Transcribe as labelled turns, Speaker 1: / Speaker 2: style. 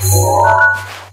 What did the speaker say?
Speaker 1: Música